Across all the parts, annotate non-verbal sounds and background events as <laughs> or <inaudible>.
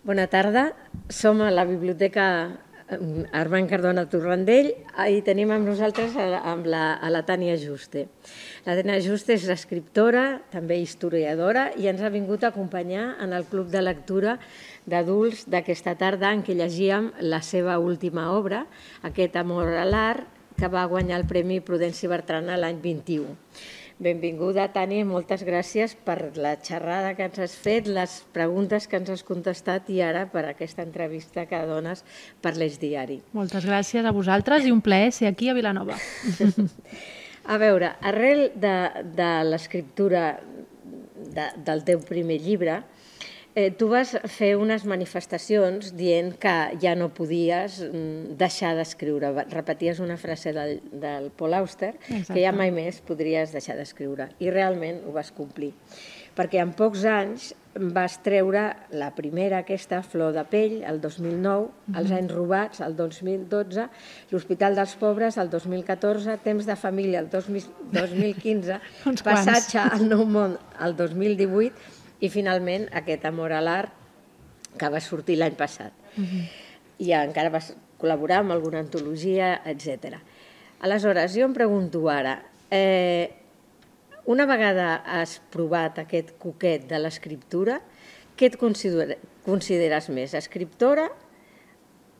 Bona tarda. Som a la Biblioteca eh, Armand Cardona Torrandell i tenim amb nosaltres amb la, a la Tània Juste. La Tània Juste és escriptora, també historiadora, i ens ha vingut a acompanyar en el club de lectura d'adults d'aquesta tarda en què llegíem la seva última obra, aquest Amor a l'art, que va guanyar el Premi Prudenci Bertrana l'any 21. Benvinguda, Tània, moltes gràcies per la xerrada que ens has fet, les preguntes que ens has contestat i ara per aquesta entrevista que dones per l'Eix Diari. Moltes gràcies a vosaltres i un plaer ser aquí a Vilanova. a veure, arrel de, de l'escriptura de, del teu primer llibre, eh, tu vas fer unes manifestacions dient que ja no podies mm, deixar d'escriure. Repeties una frase del, del Paul Auster, Exacte. que ja mai més podries deixar d'escriure. I realment ho vas complir. Perquè en pocs anys vas treure la primera, aquesta, Flor de pell, el 2009, mm -hmm. Els anys robats, el 2012, l'Hospital dels Pobres, el 2014, Temps de família, el 2015, <laughs> Passatge al Nou món, el 2018, i finalment aquest Amor a l'art que va sortir l'any passat. Uh -huh. I encara vas col·laborar amb alguna antologia, etc. Aleshores, jo em pregunto ara, eh, una vegada has provat aquest coquet de l'escriptura, què et consideres més, escriptora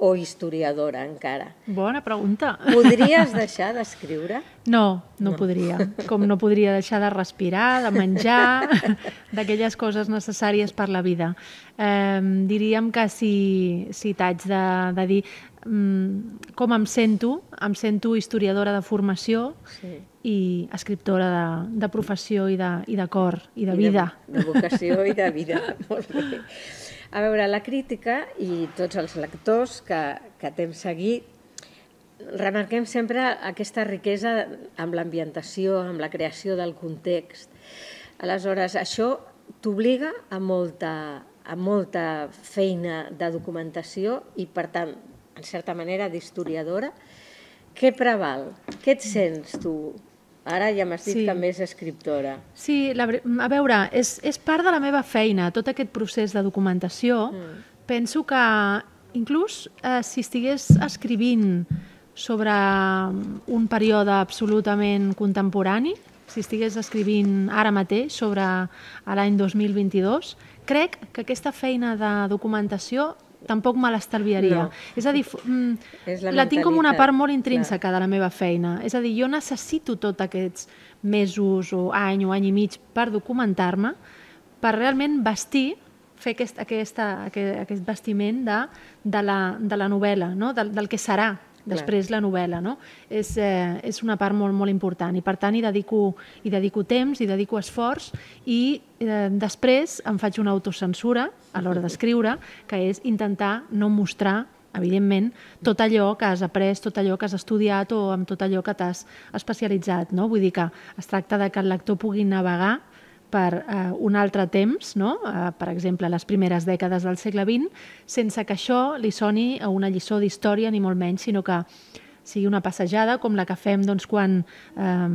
o historiadora encara? Bona pregunta. Podries <laughs> deixar d'escriure? No, no, no podria. Com no podria deixar de respirar, de menjar, <laughs> d'aquelles coses necessàries per la vida. Eh, diríem que si, si t'haig de, de dir mm, com em sento, em sento historiadora de formació sí. i escriptora de, de professió i de, i de cor i de I vida. De, de vocació i de vida. <laughs> Molt bé. A veure, la crítica i tots els lectors que, que t'hem seguit remarquem sempre aquesta riquesa amb l'ambientació, amb la creació del context. Aleshores, això t'obliga a molta, a molta feina de documentació i, per tant, en certa manera, d'historiadora. Què preval? Què et sents tu Ara ja m'has dit sí. que més escriptora. Sí, la, a veure, és, és part de la meva feina, tot aquest procés de documentació. Mm. Penso que inclús eh, si estigués escrivint sobre un període absolutament contemporani, si estigués escrivint ara mateix sobre l'any 2022, crec que aquesta feina de documentació tampoc me l'estalviaria. No. És a dir, mm, és la, la tinc com una part molt intrínseca clar. de la meva feina. És a dir, jo necessito tots aquests mesos o any o any i mig per documentar-me, per realment vestir fer aquest, aquesta, aquest, aquest vestiment de, de, la, de la novel·la, no? del, del que serà després la novel·la, no? És, eh, és una part molt, molt important i per tant hi dedico, hi dedico temps, hi dedico esforç i eh, després em faig una autocensura a l'hora d'escriure, que és intentar no mostrar evidentment, tot allò que has après, tot allò que has estudiat o amb tot allò que t'has especialitzat. No? Vull dir que es tracta de que el lector pugui navegar per eh, un altre temps, no? eh, per exemple, les primeres dècades del segle XX, sense que això li soni a una lliçó d'història ni molt menys, sinó que sigui una passejada com la que fem doncs, quan eh,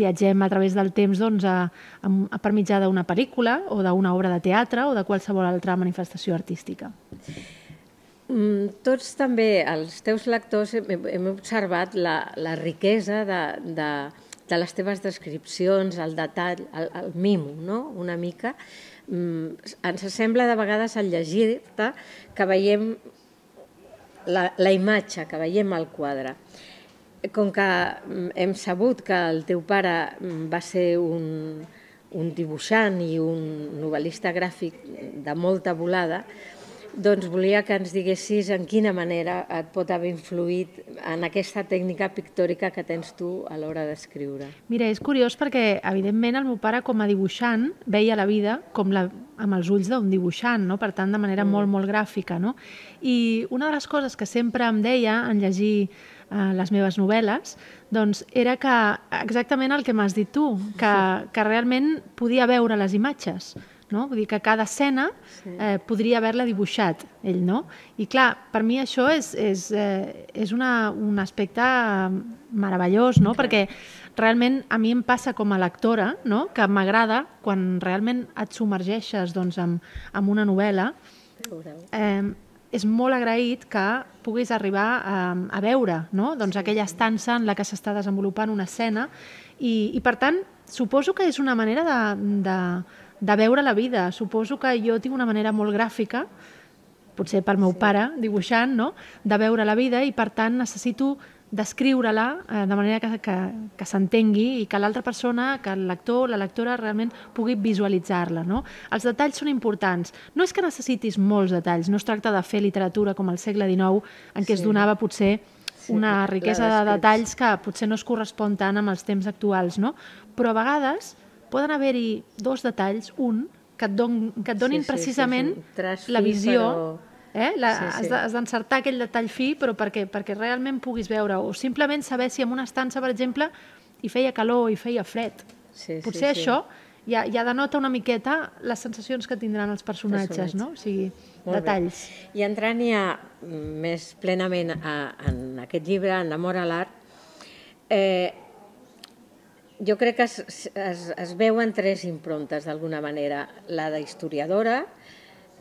viatgem a través del temps doncs, a, a, a per mitjà d'una pel·lícula o d'una obra de teatre o de qualsevol altra manifestació artística. Mm, tots també, els teus lectors, hem, hem observat la, la riquesa de, de, de les teves descripcions, el detall, el, el mimo, no? una mica. Mm, ens sembla de vegades al llegir-te que veiem la, la imatge, que veiem el quadre. Com que mm, hem sabut que el teu pare mm, va ser un, un dibuixant i un novel·lista gràfic de molta volada, doncs volia que ens diguessis en quina manera et pot haver influït en aquesta tècnica pictòrica que tens tu a l'hora d'escriure. Mira, és curiós perquè, evidentment, el meu pare com a dibuixant veia la vida com la, amb els ulls d'un dibuixant, no? per tant, de manera mm. molt, molt gràfica. No? I una de les coses que sempre em deia en llegir eh, les meves novel·les, doncs era que exactament el que m'has dit tu, que, que realment podia veure les imatges no? Vull dir que cada escena sí. eh, podria haver-la dibuixat ell, no? I clar, per mi això és, és, eh, és una, un aspecte meravellós, no? Perquè realment a mi em passa com a lectora, no? Que m'agrada quan realment et submergeixes doncs, amb, amb una novel·la, eh, és molt agraït que puguis arribar a, a veure no? doncs sí, aquella estança en la que s'està desenvolupant una escena i, i per tant suposo que és una manera de, de, de veure la vida. Suposo que jo tinc una manera molt gràfica, potser per meu sí. pare, dibuixant, no? de veure la vida i per tant necessito descriure-la eh, de manera que, que, que s'entengui i que l'altra persona, que el lector, la lectora realment pugui visualitzar-la. No? Els detalls són importants. No és que necessitis molts detalls, no es tracta de fer literatura com al segle XIX, en què sí. es donava potser sí, una riquesa de detalls que potser no es correspon tant amb els temps actuals, no? però a vegades poden haver-hi dos detalls, un, que et, don, que et donin sí, sí, precisament sí, sí. la visió... Però... Eh? La, sí, sí. Has d'encertar aquell detall fi, però perquè, perquè realment puguis veure, o simplement saber si en una estança, per exemple, hi feia calor, hi feia fred. Sí, Potser sí, això sí. ja, ja denota una miqueta les sensacions que tindran els personatges, Personatge. no? O sigui, Molt detalls. Bé. I entrant ja més plenament a, en aquest llibre, en l'amor a l'art, eh, jo crec que es, es, es veuen tres improntes d'alguna manera, la d'historiadora,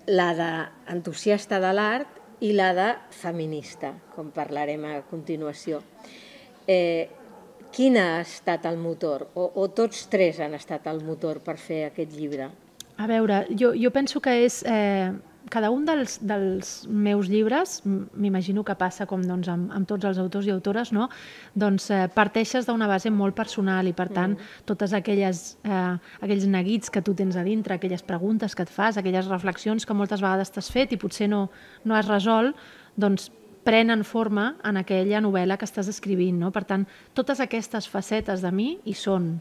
la d'entusiasta de l'art i la de feminista, com parlarem a continuació. Eh, quin ha estat el motor, o, o tots tres han estat el motor per fer aquest llibre? A veure, jo, jo penso que és eh, cada un dels, dels meus llibres, m'imagino que passa com doncs, amb, amb tots els autors i autores, no? doncs eh, parteixes d'una base molt personal i per tant mm. totes aquelles, eh, aquells neguits que tu tens a dintre, aquelles preguntes que et fas, aquelles reflexions que moltes vegades t'has fet i potser no, no has resolt, doncs prenen forma en aquella novel·la que estàs escrivint. No? Per tant, totes aquestes facetes de mi hi són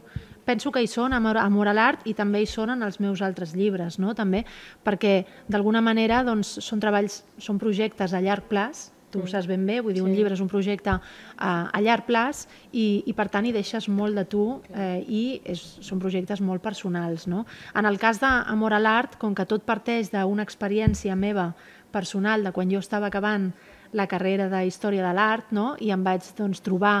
penso que hi són Amor, Amor a l'art i també hi són en els meus altres llibres, no? també perquè d'alguna manera doncs, són treballs, són projectes a llarg plaç, tu ho saps ben bé, vull dir, un llibre és un projecte a, a llarg plaç i, i per tant hi deixes molt de tu eh, i és, són projectes molt personals. No? En el cas d'Amor a l'art, com que tot parteix d'una experiència meva personal de quan jo estava acabant la carrera de Història de l'Art no? i em vaig doncs, trobar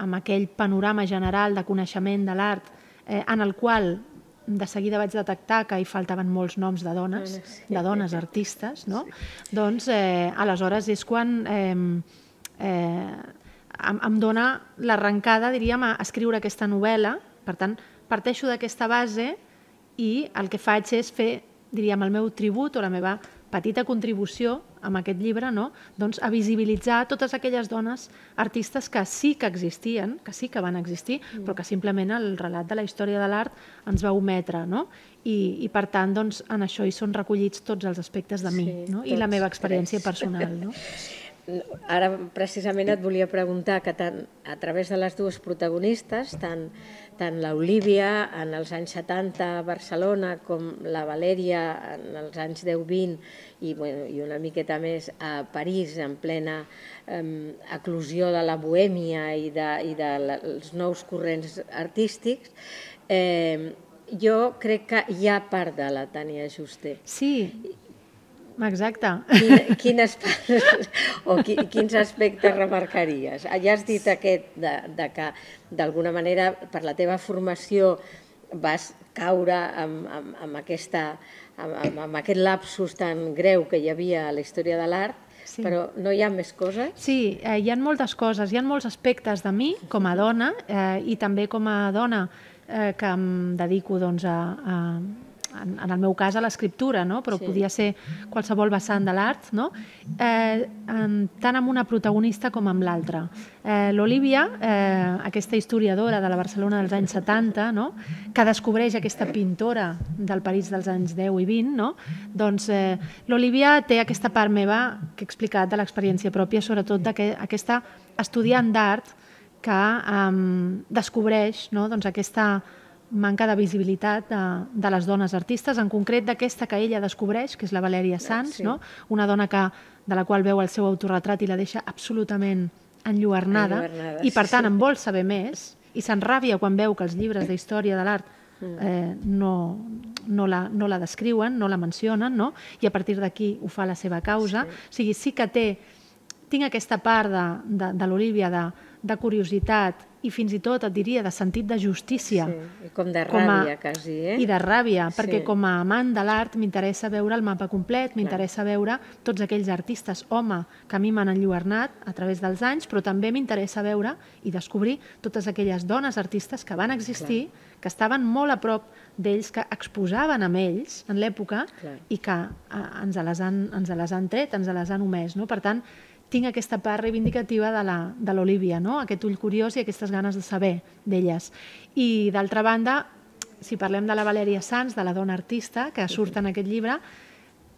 amb aquell panorama general de coneixement de l'art eh, en el qual de seguida vaig detectar que hi faltaven molts noms de dones, de dones artistes, no? Sí. Doncs eh, aleshores és quan eh, eh, em, em dona l'arrencada, diríem, a escriure aquesta novel·la. Per tant, parteixo d'aquesta base i el que faig és fer, diríem, el meu tribut o la meva petita contribució amb aquest llibre no? doncs, a visibilitzar totes aquelles dones artistes que sí que existien, que sí que van existir, mm. però que simplement el relat de la història de l'art ens va ometre. No? I, I per tant, doncs, en això hi són recollits tots els aspectes de mi sí, no? i la meva experiència tres. personal. No? <laughs> Ara precisament et volia preguntar que tant, a través de les dues protagonistes, tant, tant l'Olívia en els anys 70 a Barcelona com la Valèria en els anys 10-20 i, bueno, i una miqueta més a París en plena eh, eclusió de la bohèmia i de, i de els nous corrents artístics, eh, jo crec que hi ha part de la Tània Juste. Sí, Exacte. Quin, <laughs> quines, o quins aspectes remarcaries? Ja has dit aquest de, de que d'alguna manera per la teva formació vas caure amb, amb, amb, aquesta, amb, amb aquest lapsus tan greu que hi havia a la història de l'art, sí. però no hi ha més coses? Sí, eh, hi ha moltes coses, hi ha molts aspectes de mi com a dona eh, i també com a dona eh, que em dedico doncs, a, a en, en el meu cas a l'escriptura, no? però sí. podia ser qualsevol vessant de l'art, no? eh, en, tant amb una protagonista com amb l'altra. Eh, L'Olivia, eh, aquesta historiadora de la Barcelona dels anys 70, no? que descobreix aquesta pintora del París dels anys 10 i 20, no? doncs eh, l'Olivia té aquesta part meva que he explicat de l'experiència pròpia, sobretot d'aquesta estudiant d'art que eh, descobreix no? doncs aquesta manca de visibilitat de, de les dones artistes, en concret d'aquesta que ella descobreix, que és la Valèria Sanz, sí. no? una dona que, de la qual veu el seu autorretrat i la deixa absolutament enlluernada, enlluernada i per tant sí. en vol saber més, i s'enràbia quan veu que els llibres de història de l'art mm. eh, no, no, la, no la descriuen, no la mencionen, no? i a partir d'aquí ho fa la seva causa. Sí. O sigui, sí que té, tinc aquesta part de, de, de l'Olivia de, de curiositat i fins i tot et diria de sentit de justícia. Sí, i com de ràbia, a, quasi, eh? I de ràbia, sí. perquè com a amant de l'art m'interessa veure el mapa complet, m'interessa veure tots aquells artistes, home, que a mi m'han enlluernat a través dels anys, però també m'interessa veure i descobrir totes aquelles dones artistes que van existir, Clar. que estaven molt a prop d'ells, que exposaven amb ells en l'època i que eh, ens, les han, ens les han tret, ens les han omès. No? Per tant, tinc aquesta part reivindicativa de l'Olivia, no? aquest ull curiós i aquestes ganes de saber d'elles. I d'altra banda, si parlem de la Valèria Sanz, de la dona artista, que surt en aquest llibre,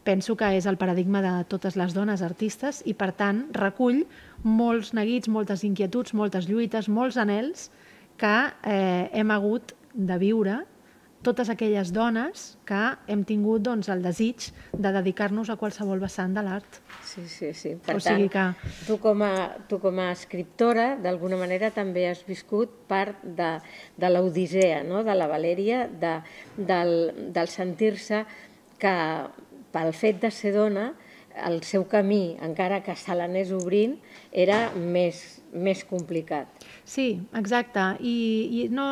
penso que és el paradigma de totes les dones artistes i, per tant, recull molts neguits, moltes inquietuds, moltes lluites, molts anels que eh, hem hagut de viure totes aquelles dones que hem tingut doncs, el desig de dedicar-nos a qualsevol vessant de l'art. Sí, sí, sí. Per o tant, sigui que... tu, com a, tu com a escriptora, d'alguna manera també has viscut part de, de l'Odissea, no? de la Valèria, de, del, del sentir-se que pel fet de ser dona el seu camí, encara que se l'anés obrint, era més, més complicat. Sí, exacte. I, i, no,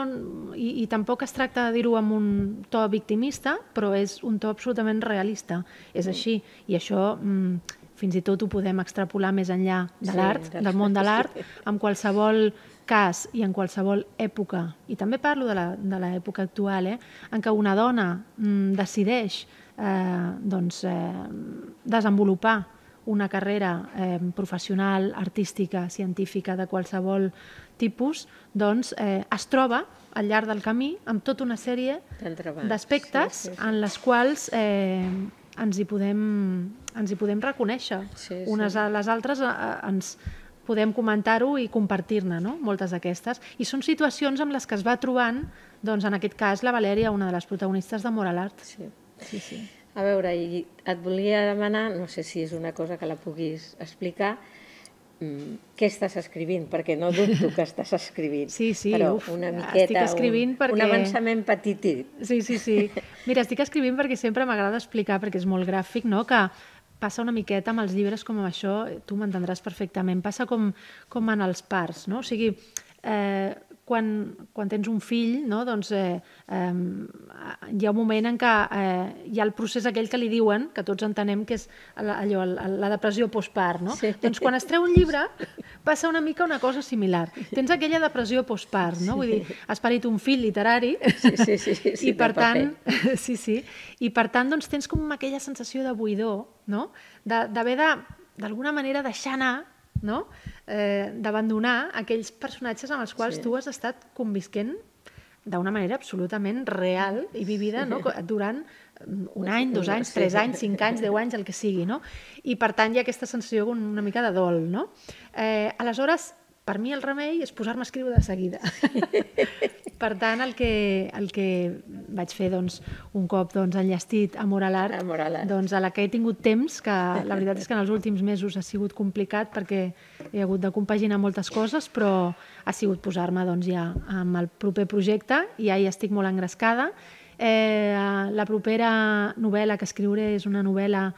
i, i tampoc es tracta de dir-ho amb un to victimista, però és un to absolutament realista. És mm. així. I això mm, fins i tot ho podem extrapolar més enllà de l'art, sí, del món de <laughs> l'art, amb qualsevol cas i en qualsevol època, i també parlo de l'època actual, eh, en què una dona mm, decideix eh, doncs, eh, desenvolupar una carrera eh, professional, artística, científica, de qualsevol tipus, doncs eh, es troba al llarg del camí amb tota una sèrie d'aspectes sí, sí, sí. en les quals eh, ens, hi podem, ens hi podem reconèixer. Sí, sí. Unes a les altres eh, ens podem comentar-ho i compartir-ne, no? moltes d'aquestes. I són situacions amb les que es va trobant, doncs, en aquest cas, la Valèria, una de les protagonistes de Moral Art. Sí. Sí, sí. A veure, i et volia demanar, no sé si és una cosa que la puguis explicar, mm, què estàs escrivint, perquè no dubto que estàs escrivint, sí, sí, però uf, una miqueta, un, perquè... un avançament petitit. Sí, sí, sí. Mira, estic escrivint perquè sempre m'agrada explicar, perquè és molt gràfic, no?, que passa una miqueta amb els llibres com això, tu m'entendràs perfectament, passa com, com en els parts, no? O sigui, eh, quan, quan tens un fill, no? doncs, eh, eh, hi ha un moment en què eh, hi ha el procés aquell que li diuen, que tots entenem que és allò, la depressió postpart. No? Sí. Doncs quan es treu un llibre passa una mica una cosa similar. Tens aquella depressió postpart, no? Vull dir, has parit un fill literari sí, sí, sí, sí, i per tant, <laughs> sí, sí, i per tant doncs, tens com aquella sensació de buidor, no? d'haver de, d'alguna manera deixar anar no? eh, d'abandonar aquells personatges amb els quals sí. tu has estat convisquent d'una manera absolutament real i vivida no? durant un any, dos anys, tres anys, cinc anys, deu anys, el que sigui. No? I per tant hi ha aquesta sensació una mica de dol. No? Eh, aleshores, per mi el remei és posar-me a escriure de seguida. <laughs> per tant, el que, el que vaig fer doncs, un cop doncs, enllestit a Moralar, a Moralar, doncs, a la que he tingut temps, que la veritat és que en els últims mesos ha sigut complicat perquè he hagut de compaginar moltes coses, però ha sigut posar-me doncs, ja amb el proper projecte i ja hi estic molt engrescada. Eh, la propera novel·la que escriuré és una novel·la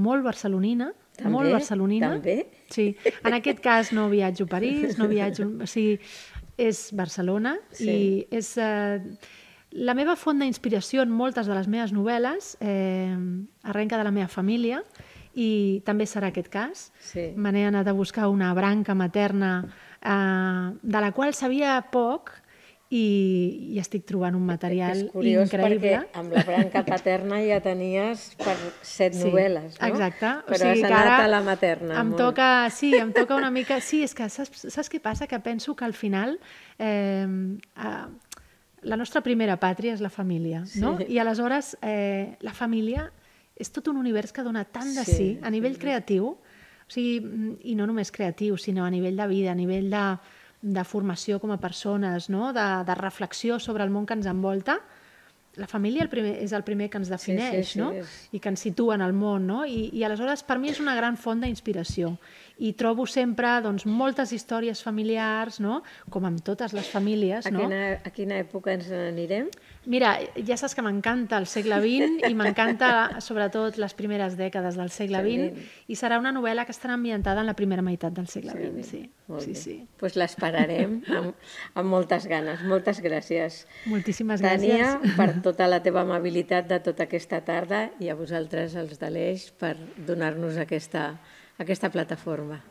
molt barcelonina, també? molt barcelonina. També? Sí. En aquest cas no viatjo a París, no viatjo... O sigui, és Barcelona sí. i és... Eh, la meva font d'inspiració en moltes de les meves novel·les eh, arrenca de la meva família i també serà aquest cas. Sí. Me n'he anat a buscar una branca materna eh, de la qual sabia poc i, i estic trobant un material és curiós increïble. perquè amb la branca paterna ja tenies per set sí, novel·les, no? Exacte. Però o sigui has anat a la materna. Em molt. toca, sí, em toca una mica... Sí, és que saps, saps què passa? Que penso que al final eh, eh, la nostra primera pàtria és la família, no? Sí. I aleshores eh, la família és tot un univers que dona tant de sí, sí a nivell sí. creatiu, o sigui, i no només creatiu, sinó a nivell de vida, a nivell de de formació com a persones, no? de, de reflexió sobre el món que ens envolta, la família el primer, és el primer que ens defineix sí, sí, sí, no? És... i que ens situa en el món. No? I, I aleshores per mi és una gran font d'inspiració. I trobo sempre doncs, moltes històries familiars, no? com amb totes les famílies. A, no? quina, a quina època ens anirem? Mira, ja saps que m'encanta el segle XX i m'encanta sobretot les primeres dècades del segle XX i serà una novel·la que estarà ambientada en la primera meitat del segle XX, sí. Molt sí, bé. sí. Pues l'esperarem <laughs> amb, amb moltes ganes. Moltes gràcies. Moltíssimes Tània, gràcies. per tota la teva amabilitat de tota aquesta tarda i a vosaltres, els de l'Eix, per donar-nos aquesta, aquesta plataforma.